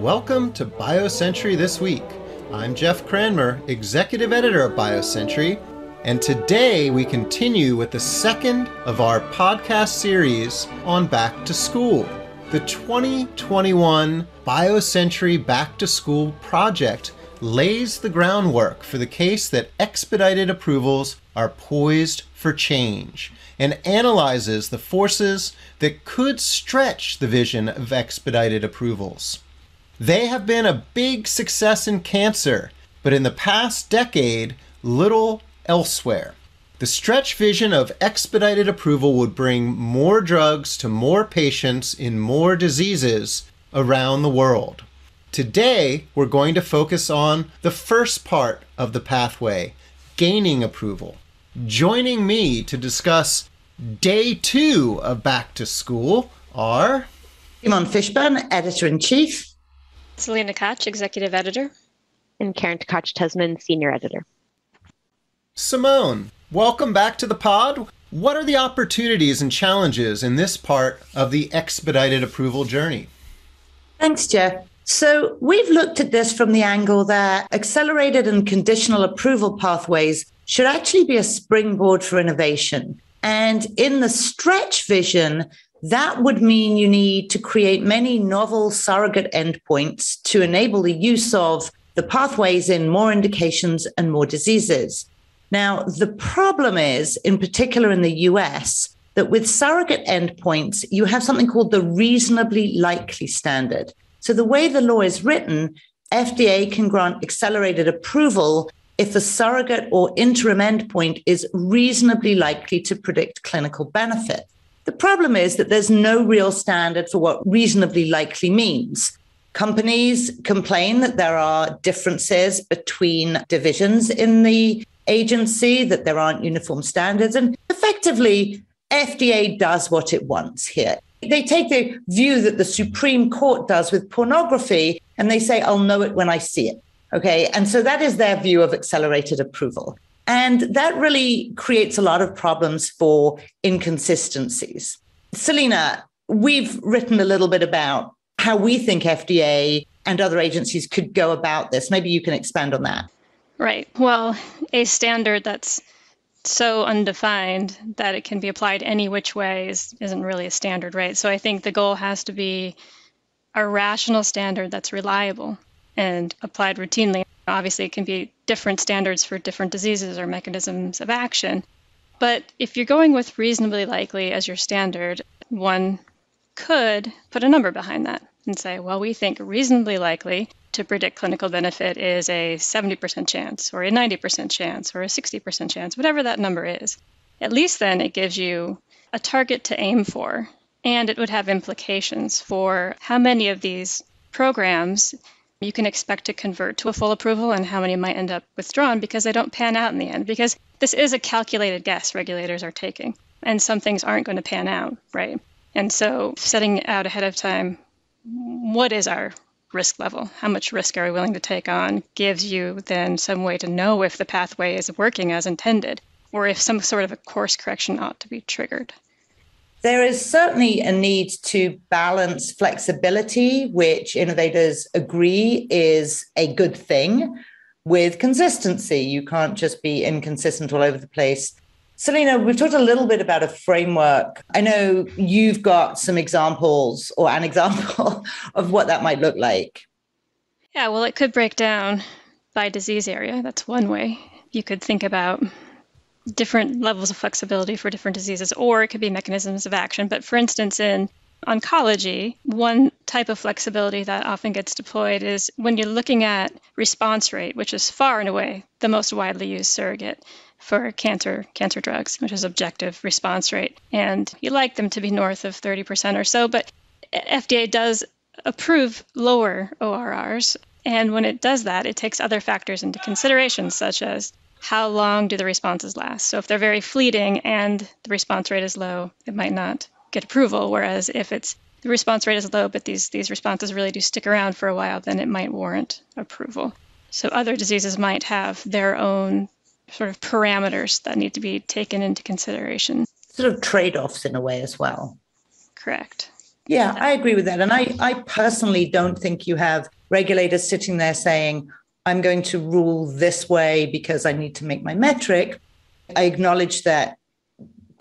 Welcome to BioCentury This Week. I'm Jeff Cranmer, Executive Editor of BioCentury, and today we continue with the second of our podcast series on back to school. The 2021 BioCentury Back to School project lays the groundwork for the case that expedited approvals are poised for change and analyzes the forces that could stretch the vision of expedited approvals. They have been a big success in cancer, but in the past decade, little elsewhere. The stretch vision of expedited approval would bring more drugs to more patients in more diseases around the world. Today, we're going to focus on the first part of the pathway, gaining approval. Joining me to discuss day two of Back to School are Simone Fishburn, Editor in Chief, Selena Koch, Executive Editor, and Karen Tkach Tuzman, Senior Editor. Simone, welcome back to the pod. What are the opportunities and challenges in this part of the expedited approval journey? Thanks, Jeff. So, we've looked at this from the angle that accelerated and conditional approval pathways should actually be a springboard for innovation. And in the stretch vision, that would mean you need to create many novel surrogate endpoints to enable the use of the pathways in more indications and more diseases. Now, the problem is, in particular in the US, that with surrogate endpoints, you have something called the reasonably likely standard. So, the way the law is written, FDA can grant accelerated approval if a surrogate or interim endpoint is reasonably likely to predict clinical benefit. The problem is that there's no real standard for what reasonably likely means. Companies complain that there are differences between divisions in the agency, that there aren't uniform standards. And effectively, FDA does what it wants here. They take the view that the Supreme Court does with pornography, and they say, I'll know it when I see it. Okay. And so that is their view of accelerated approval. And that really creates a lot of problems for inconsistencies. Selena, we've written a little bit about how we think FDA and other agencies could go about this. Maybe you can expand on that. Right. Well, a standard that's so undefined that it can be applied any which way is, isn't really a standard, right? So I think the goal has to be a rational standard that's reliable and applied routinely. Obviously, it can be different standards for different diseases or mechanisms of action. But if you're going with reasonably likely as your standard, one could put a number behind that and say, well, we think reasonably likely to predict clinical benefit is a 70% chance or a 90% chance or a 60% chance, whatever that number is. At least then it gives you a target to aim for, and it would have implications for how many of these programs you can expect to convert to a full approval and how many might end up withdrawn because they don't pan out in the end. Because this is a calculated guess regulators are taking, and some things aren't going to pan out, right? And so setting out ahead of time, what is our risk level? How much risk are we willing to take on? Gives you then some way to know if the pathway is working as intended or if some sort of a course correction ought to be triggered. There is certainly a need to balance flexibility, which innovators agree is a good thing, with consistency. You can't just be inconsistent all over the place. Selena, we've talked a little bit about a framework. I know you've got some examples or an example of what that might look like. Yeah, well, it could break down by disease area. That's one way. You could think about different levels of flexibility for different diseases, or it could be mechanisms of action. But for instance, in oncology, one type of flexibility that often gets deployed is when you're looking at response rate, which is far and away the most widely used surrogate for cancer cancer drugs, which is objective response rate. And you like them to be north of 30% or so, but FDA does approve lower ORRs. And when it does that, it takes other factors into consideration, such as how long do the responses last? So if they're very fleeting and the response rate is low, it might not get approval. Whereas if it's the response rate is low, but these these responses really do stick around for a while, then it might warrant approval. So other diseases might have their own sort of parameters that need to be taken into consideration. Sort of trade-offs in a way as well. Correct. Yeah, I agree with that. And I, I personally don't think you have regulators sitting there saying, I'm going to rule this way because I need to make my metric. I acknowledge that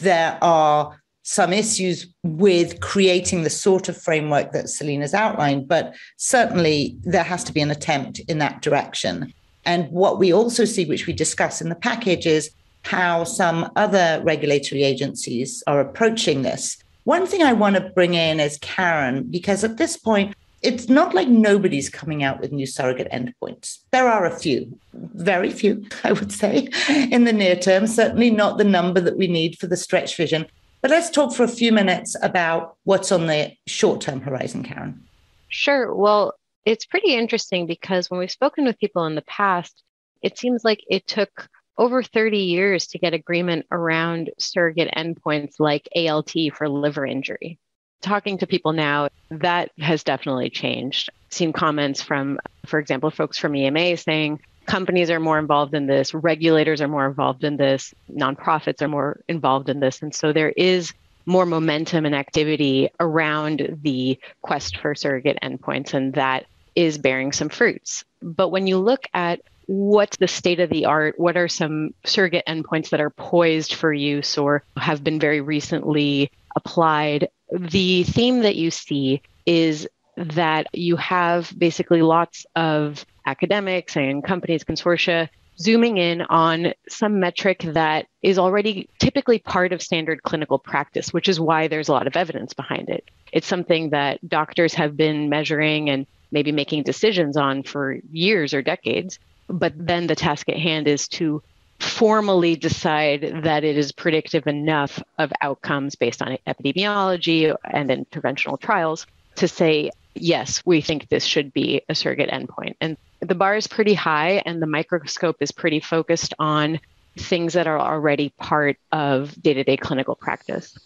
there are some issues with creating the sort of framework that Selena's outlined, but certainly there has to be an attempt in that direction. And what we also see, which we discuss in the package, is how some other regulatory agencies are approaching this. One thing I want to bring in is Karen, because at this point, it's not like nobody's coming out with new surrogate endpoints. There are a few, very few, I would say, in the near term, certainly not the number that we need for the stretch vision. But let's talk for a few minutes about what's on the short term horizon, Karen. Sure. Well, it's pretty interesting because when we've spoken with people in the past, it seems like it took over 30 years to get agreement around surrogate endpoints like ALT for liver injury. Talking to people now, that has definitely changed. Seen comments from, for example, folks from EMA saying companies are more involved in this, regulators are more involved in this, nonprofits are more involved in this. And so there is more momentum and activity around the quest for surrogate endpoints, and that is bearing some fruits. But when you look at what's the state of the art? What are some surrogate endpoints that are poised for use or have been very recently applied? The theme that you see is that you have basically lots of academics and companies, consortia zooming in on some metric that is already typically part of standard clinical practice, which is why there's a lot of evidence behind it. It's something that doctors have been measuring and maybe making decisions on for years or decades. But then the task at hand is to formally decide that it is predictive enough of outcomes based on epidemiology and interventional trials to say, yes, we think this should be a surrogate endpoint. And the bar is pretty high, and the microscope is pretty focused on things that are already part of day to day clinical practice.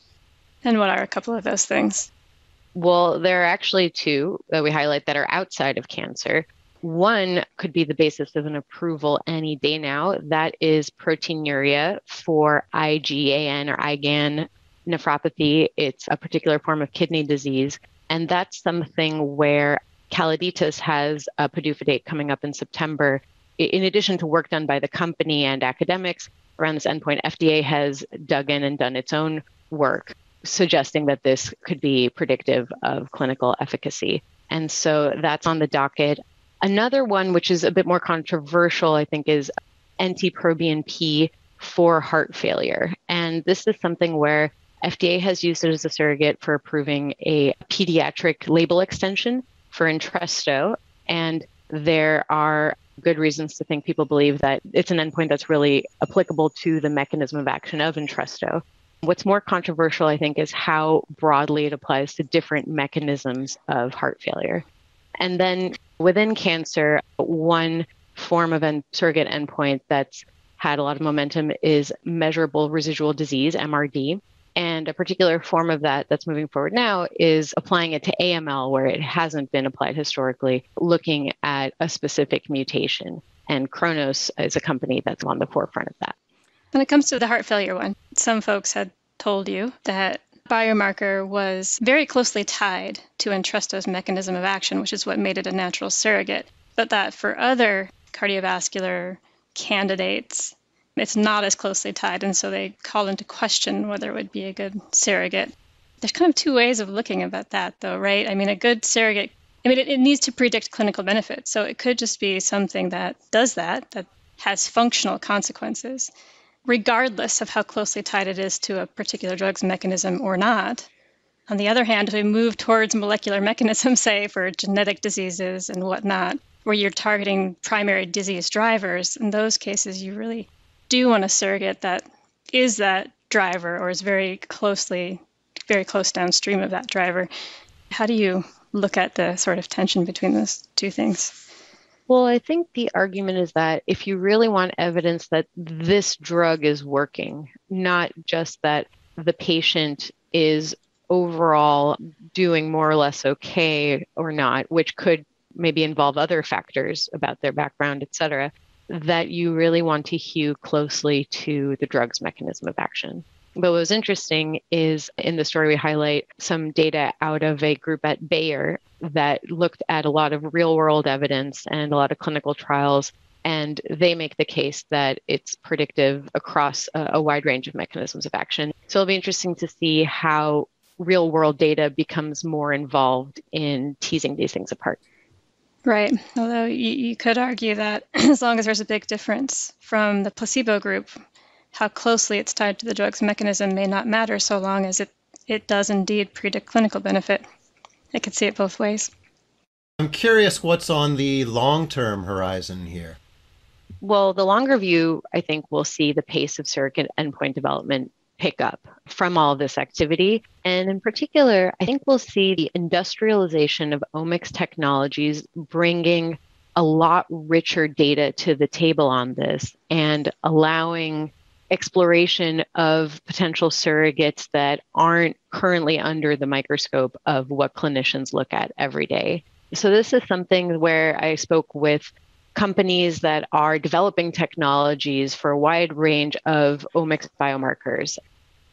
And what are a couple of those things? Well, there are actually two that we highlight that are outside of cancer. One could be the basis of an approval any day now. That is proteinuria for IgAN or IgA nephropathy. It's a particular form of kidney disease. And that's something where Calliditas has a PDUFA date coming up in September. In addition to work done by the company and academics around this endpoint, FDA has dug in and done its own work, suggesting that this could be predictive of clinical efficacy. And so that's on the docket. Another one, which is a bit more controversial, I think, is NT-proBNP for heart failure. And this is something where FDA has used it as a surrogate for approving a pediatric label extension for Entresto. And there are good reasons to think people believe that it's an endpoint that's really applicable to the mechanism of action of Entresto. What's more controversial, I think, is how broadly it applies to different mechanisms of heart failure. And then within cancer, one form of a surrogate endpoint that's had a lot of momentum is measurable residual disease, MRD. And a particular form of that that's moving forward now is applying it to AML, where it hasn't been applied historically, looking at a specific mutation. And Kronos is a company that's on the forefront of that. When it comes to the heart failure one, some folks had told you that biomarker was very closely tied to Entresto's mechanism of action, which is what made it a natural surrogate. But that for other cardiovascular candidates, it's not as closely tied, and so they call into question whether it would be a good surrogate. There's kind of two ways of looking about that, though, right? I mean, a good surrogate, I mean, it, it needs to predict clinical benefit. So it could just be something that does that, that has functional consequences, regardless of how closely tied it is to a particular drug's mechanism or not. On the other hand, if we move towards molecular mechanisms, say for genetic diseases and whatnot, where you're targeting primary disease drivers, in those cases, you really do want a surrogate that is that driver or is very closely, very close downstream of that driver. How do you look at the sort of tension between those two things? Well, I think the argument is that if you really want evidence that this drug is working, not just that the patient is overall doing more or less okay or not, which could maybe involve other factors about their background, et cetera, that you really want to hew closely to the drug's mechanism of action. But what was interesting is in the story, we highlight some data out of a group at Bayer that looked at a lot of real world evidence and a lot of clinical trials. And they make the case that it's predictive across a, a wide range of mechanisms of action. So it'll be interesting to see how real world data becomes more involved in teasing these things apart. Right. Although you, you could argue that as long as there's a big difference from the placebo group, how closely it's tied to the drug's mechanism may not matter so long as it, it does indeed predict clinical benefit. I could see it both ways. I'm curious what's on the long term horizon here. Well, the longer view, I think we'll see the pace of surrogate endpoint development pick up from all of this activity. And in particular, I think we'll see the industrialization of omics technologies bringing a lot richer data to the table on this and allowing exploration of potential surrogates that aren't currently under the microscope of what clinicians look at every day. So, this is something where I spoke with companies that are developing technologies for a wide range of omics biomarkers,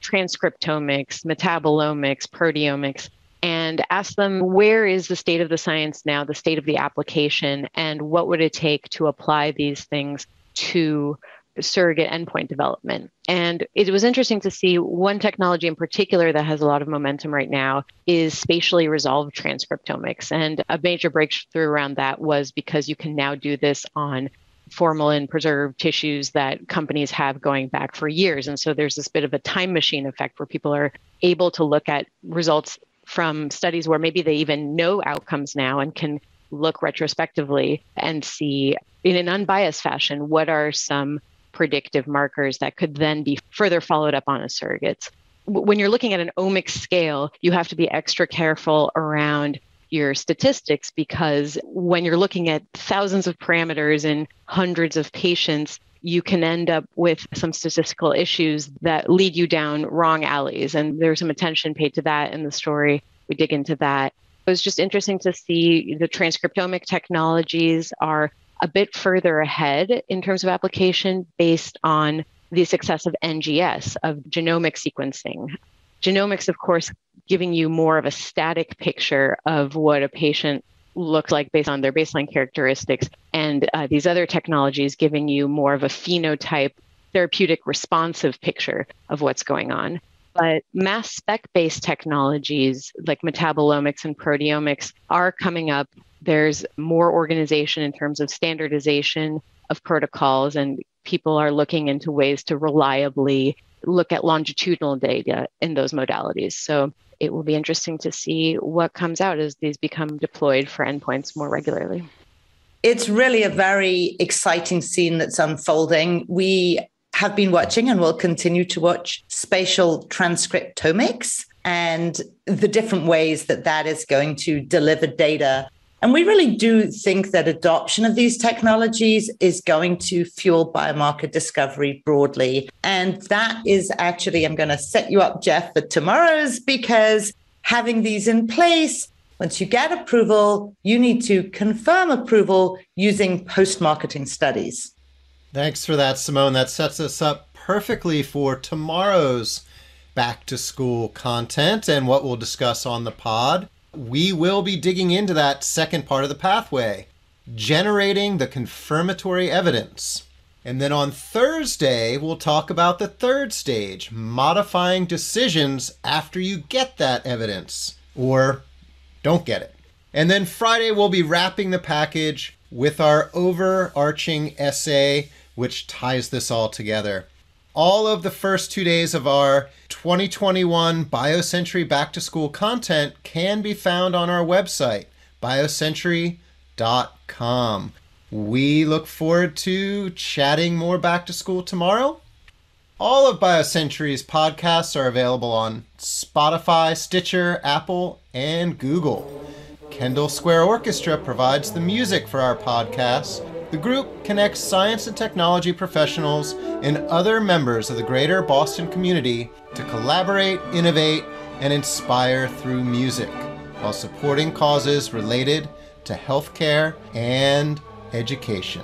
transcriptomics, metabolomics, proteomics, and ask them where is the state of the science now, the state of the application, and what would it take to apply these things to surrogate endpoint development. And it was interesting to see one technology in particular that has a lot of momentum right now is spatially resolved transcriptomics. And a major breakthrough around that was because you can now do this on formalin preserved tissues that companies have going back for years. And so there's this bit of a time machine effect where people are able to look at results from studies where maybe they even know outcomes now and can look retrospectively and see in an unbiased fashion what are some predictive markers that could then be further followed up on as surrogates. When you're looking at an omics scale, you have to be extra careful around your statistics because when you're looking at thousands of parameters in hundreds of patients, you can end up with some statistical issues that lead you down wrong alleys. And there's some attention paid to that in the story. We dig into that. It was just interesting to see the transcriptomic technologies are a bit further ahead in terms of application based on the success of NGS, of genomic sequencing. Genomics, of course, giving you more of a static picture of what a patient looks like based on their baseline characteristics, and uh, these other technologies giving you more of a phenotype, therapeutic responsive picture of what's going on. But mass spec based technologies like metabolomics and proteomics are coming up there's more organization in terms of standardization of protocols, and people are looking into ways to reliably look at longitudinal data in those modalities. So it will be interesting to see what comes out as these become deployed for endpoints more regularly. It's really a very exciting scene that's unfolding. We have been watching and will continue to watch spatial transcriptomics and the different ways that that is going to deliver data and we really do think that adoption of these technologies is going to fuel biomarker discovery broadly. And that is actually, I'm going to set you up, Jeff, for tomorrow's because having these in place, once you get approval, you need to confirm approval using post marketing studies. Thanks for that, Simone. That sets us up perfectly for tomorrow's back to school content and what we'll discuss on the pod we will be digging into that second part of the pathway, generating the confirmatory evidence. And then on Thursday, we'll talk about the third stage, modifying decisions after you get that evidence or don't get it. And then Friday, we'll be wrapping the package with our overarching essay, which ties this all together all of the first two days of our 2021 BioCentury Back to School content can be found on our website, biocentury.com. We look forward to chatting more back to school tomorrow. All of BioCentury's podcasts are available on Spotify, Stitcher, Apple, and Google. Kendall Square Orchestra provides the music for our podcasts the group connects science and technology professionals and other members of the greater Boston community to collaborate, innovate, and inspire through music while supporting causes related to healthcare and education.